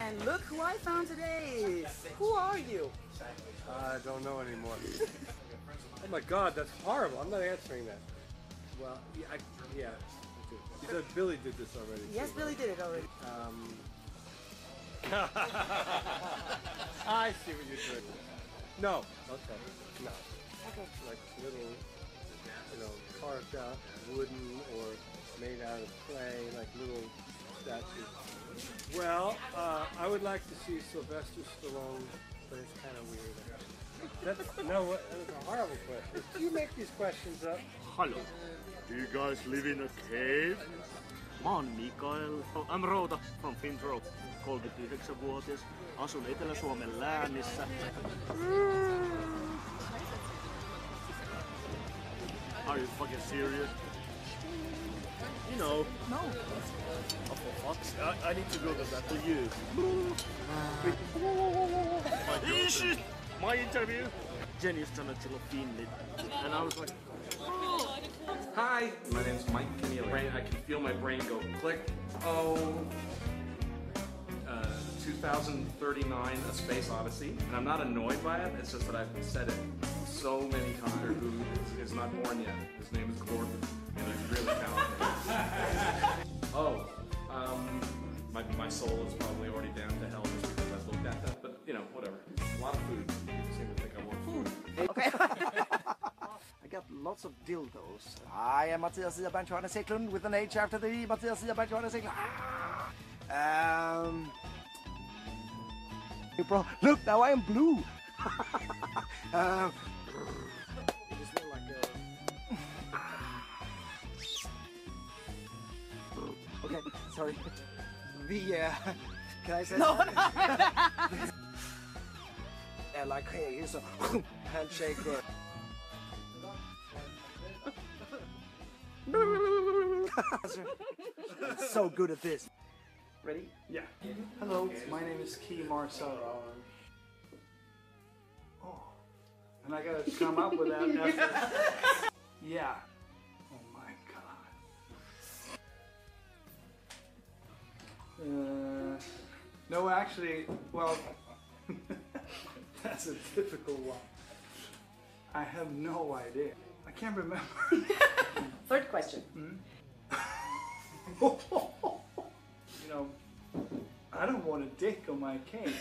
And look who I found today. Who are you? I don't know anymore. oh my god, that's horrible. I'm not answering that. Well, yeah, I, yeah. I. You said Billy did this already. Yes, too, Billy right? did it already. Um, I see what you're doing. No. Okay. No. Okay. Like little, you know, carved out wooden or made out of clay, like little statues. Well, uh, I would like to see Sylvester Stallone, but it's kind of weird. That's, no, what- that was a horrible question. Do you make these questions up? Hello. Do you guys live in a cave? Mä oon Mikael. Oh, I'm Routa from Finntroll. 39-vuotias. Asun Etelä-Suomen läänissä. Are you fucking serious? You know. No. Oh, for fuck's I, I need to go to that to you. My, shit! My interview! Jenny sanoi, että sillä on finnit. And I was like, Hi, my name's Mike Keneally. Brain, I can feel my brain go click. Oh, uh, 2039, A Space Odyssey. And I'm not annoyed by it, it's just that I've said it so many times. Who is, is not born yet. His name is Gordon, and he's really talented. Soul is probably already down to hell just because I've looked at that, but you know, whatever. A lot of food. Seem to think I want food. Okay. I got lots of dildos. I am Mattias Ia Bernt Johannes Eklundh with an H after the E. Mattias Ia Bernt Johannes Eklundh. Ah! Um. Hey, bro, look, now I am blue. um. Okay, sorry. The, uh, can I say No, something? Yeah, like, hey, here's a handshake. Or... so good at this. Ready? Yeah. Hello, my name is Kee Marcello. Oh, and I gotta come up with that after. No, actually, well, that's a difficult one. I have no idea. I can't remember. Third question. Hmm? you know, I don't want a dick on my cake.